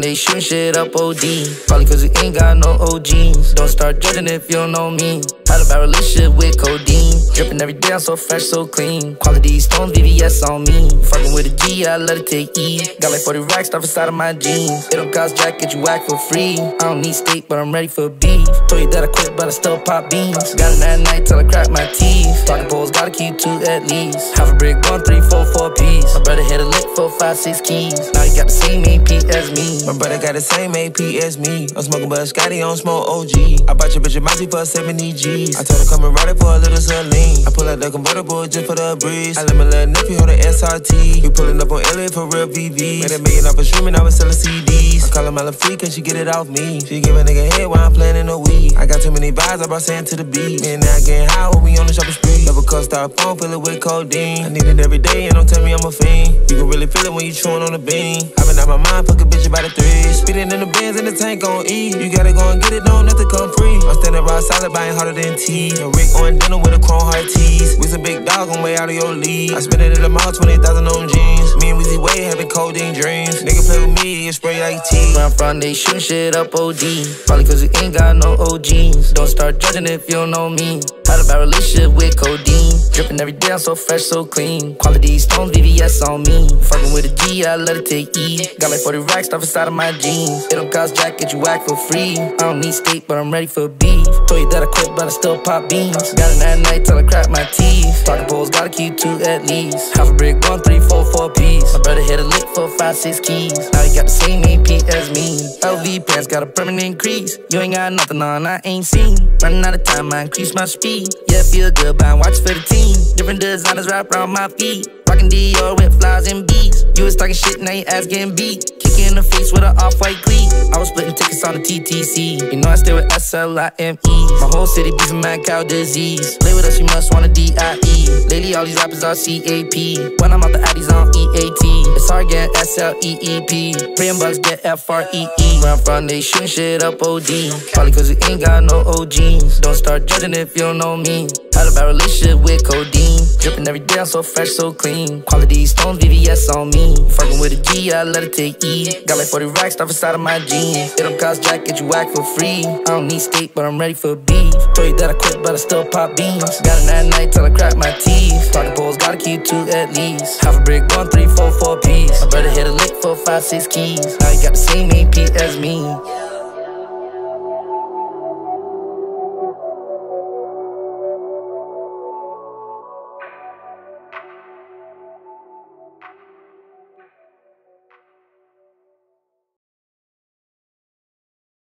They shooting shit up OD. Probably cause we ain't got no OGs. Don't start judging if you don't know me. Had a bad relationship with codeine. Dripping every day, I'm so fresh, so clean. Quality stones, VVS on me. Fucking with a G, I let it take E. Got like 40 racks stuff inside of my jeans. It don't cost jack, get you whack for free. I don't need steak, but I'm ready for beef. Told you that I quit, but I still pop beans. Got it at night till I crack my teeth. Talking poles, gotta keep two at least. Half a brick, one, three, four, four piece. My brother hit a lick, four, five, six keys. Now he got the same AP as me. My brother got the same AP as me. I'm smoking, but Scotty on smoke OG. I bought your bitch a Mousy for 70 G's. I told her come and ride it for a little Celine. I pull out the convertible just for the breeze. I let my little nephew hold the SRT. We pulling up on LA for real VV. Made a million off of streaming, I was selling CDs. I call her my free cause she get it off me. She give a nigga head while I'm playing in the weed. I got too many vibes, I brought sand to the beat. Me and Nav getting high when we on the shopping spree. Never cut phone, fill it with codeine. I need it every day and don't tell me I'm a fiend. You can really feel it when you chewing on the bean. i been out my mind, fuck a bitch about a three. Speeding in the Benz in the tank on E. You gotta go and get it, don't come free. I'm standing rock solid, buying harder than T. A Rick on dinner with a chrome heart tees. We's a big dog, I'm way out of your league. I spent it in the mall, 20,000 on jeans. Me and Weezy Way having codeine dreams. Nigga play with me, and spray like tea. Where I'm they shooting shit up OD. Probably cause we ain't got no OGs. Don't start judging if you don't know me. Had a bad relationship with codeine. Dripping every day, I'm so fresh, so clean. Quality stones, VVS on me. Fucking with a G, I let it take E. Got like 40 racks stuff inside of my jeans. It don't cost jack, get you whack for free. I don't need steak, but I'm ready for beef. Told you that I quit, but I still pop beans. Got it at night till I crack my teeth. Talking poles, gotta keep two at least. Half a brick, one, three, four, four piece. My brother hit a lick for five, six keys. Now he got the same AP as me. LV pants got a permanent crease. You ain't got nothing on, I ain't seen. Running out of time, I increase my speed. Yeah, feel good, buying watch for the team. Different designers wrap around my feet. Rockin' Dior with flies and beats. You was talking shit, now your ass getting beat. Kick in the face with an off-white cleat. I was splitting tickets on the TTC. You know I stay with S-L-I-M-E. My whole city beefing mad cow disease. Play with us, you must want a D-I-E. All these rappers are C-A-P. When I'm out the Addies on E-A-T. It's hard getting S-L-E-E-P. Praying bucks get F-R-E-E. I'm from, they shooting shit up O-D. Probably cause we ain't got no OGs. Don't start judging if you don't know me. Had a bad relationship with codeine. Dripping every day, I'm so fresh, so clean. Quality stones, VVS on me. Fucking with a G, I let it take E. Got like 40 racks stuff inside of my jeans. It don't cost jack, get you whack for free. I don't need steak, but I'm ready for beef. Told you that I quit, but I still pop beans. Got it at night till I crack my teeth. Two at least. Half a brick, one, three, four, four piece. My brother hit a lick for five, six keys. Now he got the same AP as me.